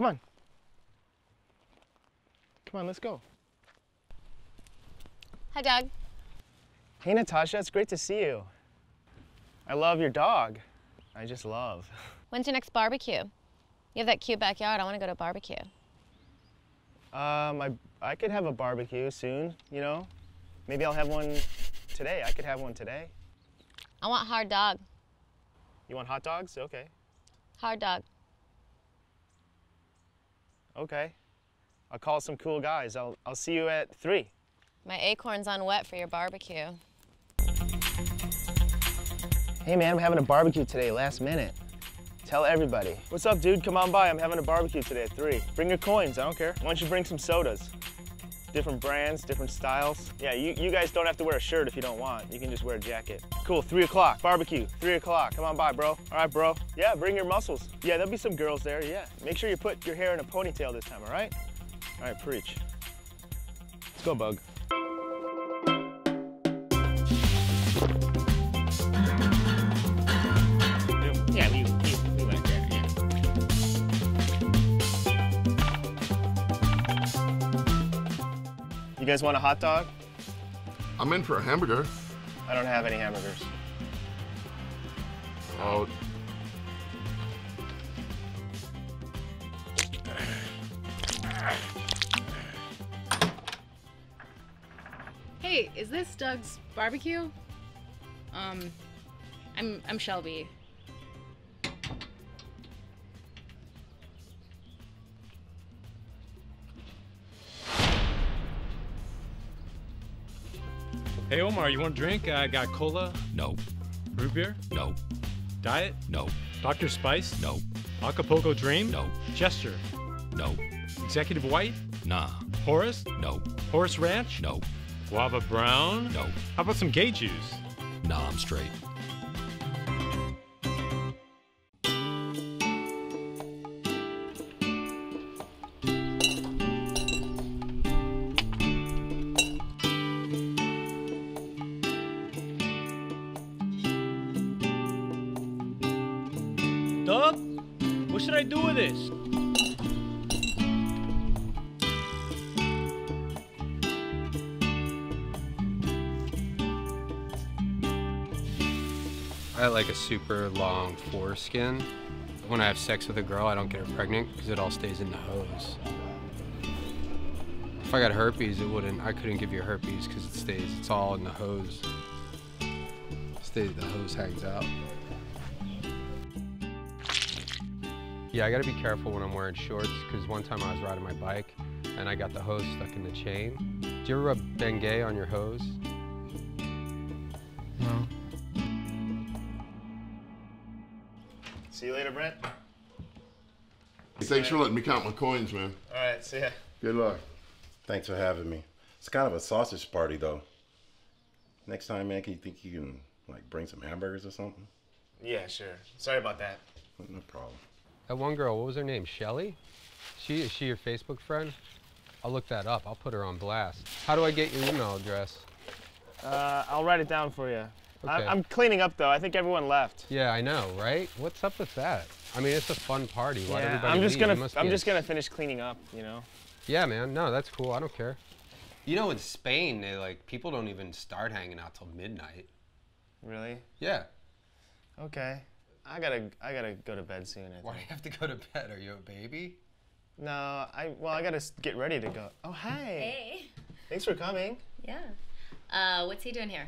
Come on. Come on, let's go. Hi, Doug. Hey, Natasha, it's great to see you. I love your dog. I just love. When's your next barbecue? You have that cute backyard. I want to go to a barbecue. Um, I, I could have a barbecue soon, you know? Maybe I'll have one today. I could have one today. I want hard dog. You want hot dogs? Okay. Hard dog. Okay. I'll call some cool guys. I'll, I'll see you at 3. My acorn's on wet for your barbecue. Hey, man, I'm having a barbecue today, last minute. Tell everybody. What's up, dude? Come on by. I'm having a barbecue today at 3. Bring your coins. I don't care. Why don't you bring some sodas? Different brands, different styles. Yeah, you, you guys don't have to wear a shirt if you don't want. You can just wear a jacket. Cool, 3 o'clock. Barbecue, 3 o'clock. Come on by, bro. All right, bro. Yeah, bring your muscles. Yeah, there'll be some girls there, yeah. Make sure you put your hair in a ponytail this time, all right? All right, preach. Let's go, Bug. Guys want a hot dog? I'm in for a hamburger. I don't have any hamburgers. Oh, Hey, is this Doug's barbecue? Um, I'm I'm Shelby. Hey Omar, you want a drink? I got cola, No, root beer, no, diet, no, Dr. Spice, no, Acapulco Dream, no, Gesture, no, Executive White, nah, Horace, no, Horace Ranch, no, Guava Brown. no, How about some gay juice? nah, I'm straight. I do with this? I like a super long foreskin. When I have sex with a girl, I don't get her pregnant because it all stays in the hose. If I got herpes, it wouldn't. I couldn't give you herpes because it stays. It's all in the hose. Stays. The hose hangs out. Yeah, I gotta be careful when I'm wearing shorts because one time I was riding my bike and I got the hose stuck in the chain. Do you ever rub Bengay on your hose? No. See you later, Brent. thanks for letting me count my coins, man. All right, see ya. Good luck. Thanks for having me. It's kind of a sausage party, though. Next time, man, can you think you can like bring some hamburgers or something? Yeah, sure. Sorry about that. No problem. That one girl, what was her name? Shelly? She is she your Facebook friend? I'll look that up. I'll put her on blast. How do I get your email address? Uh, I'll write it down for you. Okay. I, I'm cleaning up though. I think everyone left. Yeah, I know, right? What's up with that? I mean, it's a fun party. Why yeah, everybody I'm just leave? Gonna I'm be a- just gonna finish cleaning up. You know. Yeah, man. No, that's cool. I don't care. You know, in Spain, they like people don't even start hanging out till midnight. Really? Yeah. Okay. I gotta I gotta go to bed soon. I Why do you think. have to go to bed? Are you a baby? No, I well I gotta s- get ready to go. Oh hi. Hey. Thanks for coming. Yeah. Uh, what's he doing here?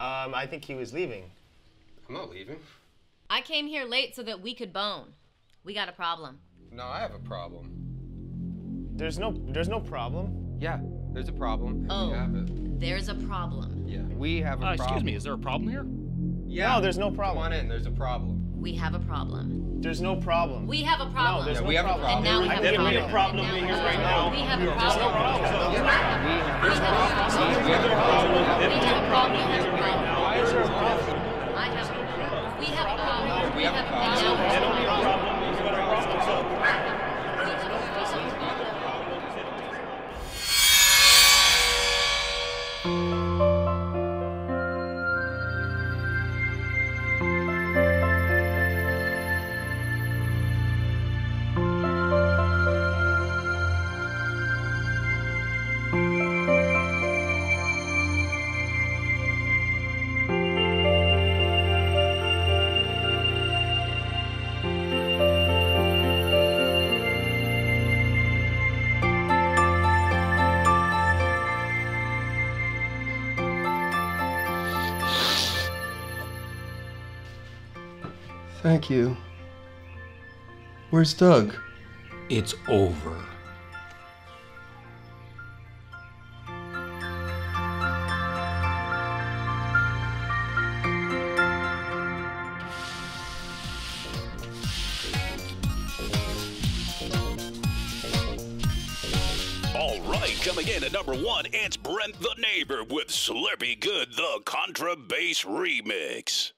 Um, I think he was leaving. I'm not leaving. I came here late so that we could bone. We got a problem. No, I have a problem. There's no there's no problem. Yeah, there's a problem. Oh. We have it. There's a problem. Yeah, we have a Uh, problem. excuse me, is there a problem here? Yeah. No, there's no problem. Come problem. on in. There's a problem. We have a problem. There's no problem. We have a problem. No, there's Yeah, no we have a problem. and now we have think a we problem. have a problem And now being we here have right a now. problem. We have a problem. no problem. We have a problem. We have a problem. We have a problem. Thank you. Where's Doug? It's over. All right, coming in at number one, it's Brent the Neighbor with Slurpee Good, the Contrabass Remix.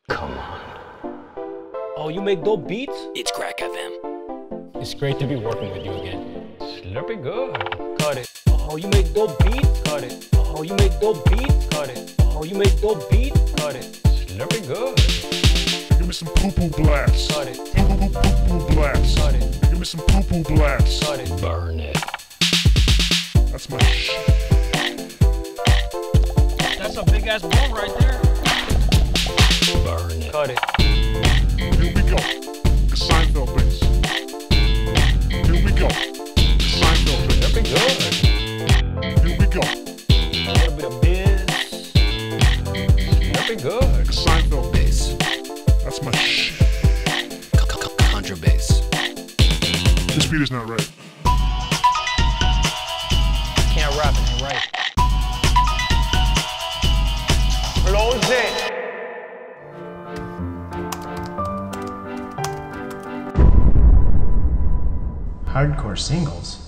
Oh, you make dope beats? It's Crack FM. It's great to be working with you again. Slurpee good. Cut it. Oh, you make dope beats? Cut it. Oh, you make dope beats? Cut it. Oh, you make dope beats? Cut it. Slurpee good. Give me some poo poo blast. Cut it. Poo poo poo poo blast. Cut it. Give me some poo poo blast. Cut it. Burn it. That's my shit. That's a big ass bone right there. Burn it. Cut it. Here we go. The Seinfeld bass. Here we go. The Seinfeld bass. Slurpee good. Here we go. A little bit of biz. Slurpee good. The Seinfeld bass. That's my shit. Contrabass. This beat is not right. Can't rap it, right. Close it. Hardcore singles.